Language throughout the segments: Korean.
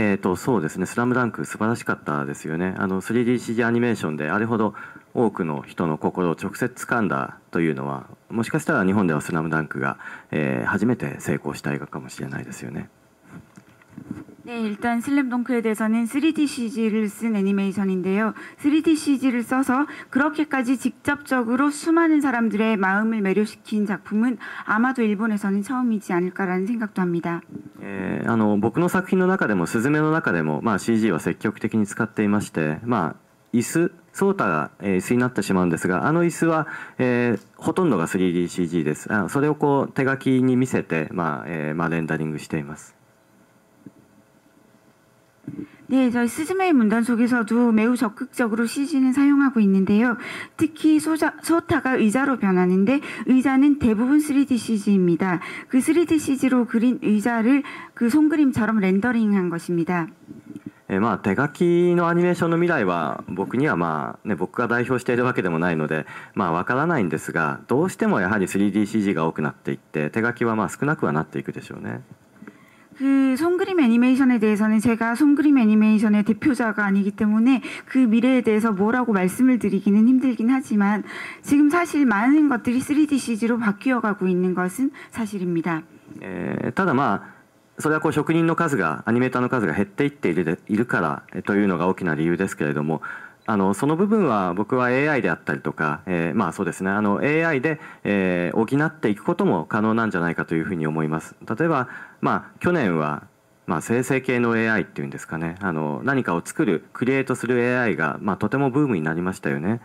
えー、とそうですね、スラムダンク、素晴らしかったですよね、あの 3DCG アニメーションであれほど多くの人の心を直接掴んだというのは、もしかしたら日本ではスラムダンクが、えー、初めて成功した映画かもしれないですよね。 네, 일단 슬램덩크에 대해서는 3D CG를 쓴 애니메이션인데요. 3D CG를 써서 그렇게까지 직접적으로 수많은 사람들의 마음을 매료시킨 작품은 아마도 일본에서는 처음이지 않을까라는 생각도 합니다. えーあの僕の作品の中でも「スズメ」の中でも、まあ、CG は積極的に使っていまして、まあ、椅子ソータが、椅子になってしまうんですがあの椅子は、えーほとんどが 3DCG です。あそれをこう手書きに見せて、まあえーまあ、レンダリングしています。 네, 저희 스즈메의 문단 속에서도 매우 적극적으로 CG는 사용하고 있는데요. 특히 소자, 소타가 의자로 변하는데 의자는 대부분 3D CG입니다. 그 3D CG로 그린 의자를 그 손그림처럼 렌더링한 것입니다. えーまあ、手書きのアニメーションの未来は僕には、まあね、僕が代表しているわけでもないので、まあ、わからないんですがどうしてもやはり 3DCG が多くなっていって手書きはまあ少なくはなっていくでしょうね。 그 손그림 애니메이션에 대해서는 제가 손그림 애니메이션의 대표자가 아니기 때문에 그 미래에 대해서 뭐라고 말씀을 드리기는 힘들긴 하지만 지금 사실 많은 것들이 3D CG로 바뀌어 가고 있는 것은 사실입니다. 에, ただまあそれはこう職人の数がアニメーターの数が減っていっているでいるからというのが大きな理由ですけれどもあのその部分は僕は AI であったりとか、えーまあそうですね。あの AI で、えー補っていくことも可能なんじゃないかというふうに思います。例えば、まあ、去年はまあ、生成系の AI っていうんですかね。あの何かを作るクリエイトする AI が、まあ、とてもブームになりましたよね、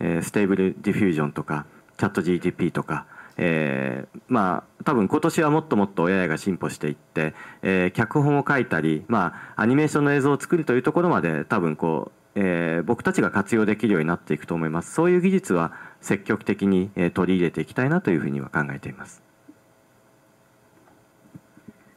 えーステーブルディフュージョンとかチャット GTP とか、えーまあ多分今年はもっともっと AI が進歩していって、えー脚本を書いたり、まあ、アニメーションの映像を作るというところまで多分こう、えー僕たちが活用できるようになっていくと思いますそういう技術は積極的に、えー取り入れていきたいなというふうには考えています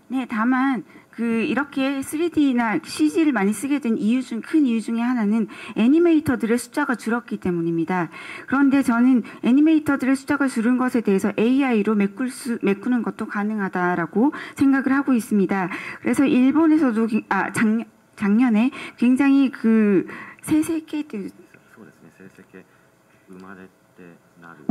네, 다만 그 이렇게 3D나 CG를 많이 쓰게 된 이유 중 큰 이유 중에 하나는 애니메이터들의 숫자가 줄었기 때문입니다. 그런데 저는 애니메이터들의 숫자가 줄은 것에 대해서 AI로 메꿀 수 메꾸는 것도 가능하다라고 생각을 하고 있습니다. 그래서 일본에서도 기- 아 작년 작년에 굉장히 그 生成系という。そうですね生成形生まれてなる。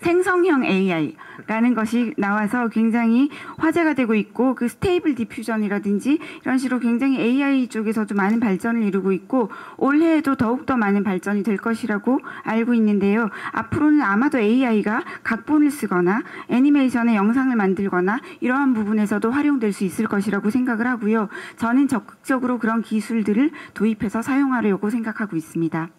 생성형 AI라는 것이 나와서 굉장히 화제가 되고 있고 그 스테이블 디퓨전이라든지 이런 식으로 굉장히 AI 쪽에서도 많은 발전을 이루고 있고 올해에도 더욱더 많은 발전이 될 것이라고 알고 있는데요. 앞으로는 아마도 AI가 각본을 쓰거나 애니메이션의 영상을 만들거나 이러한 부분에서도 활용될 수 있을 것이라고 생각을 하고요. 저는 적극적으로 그런 기술들을 도입해서 사용하려고 생각하고 있습니다.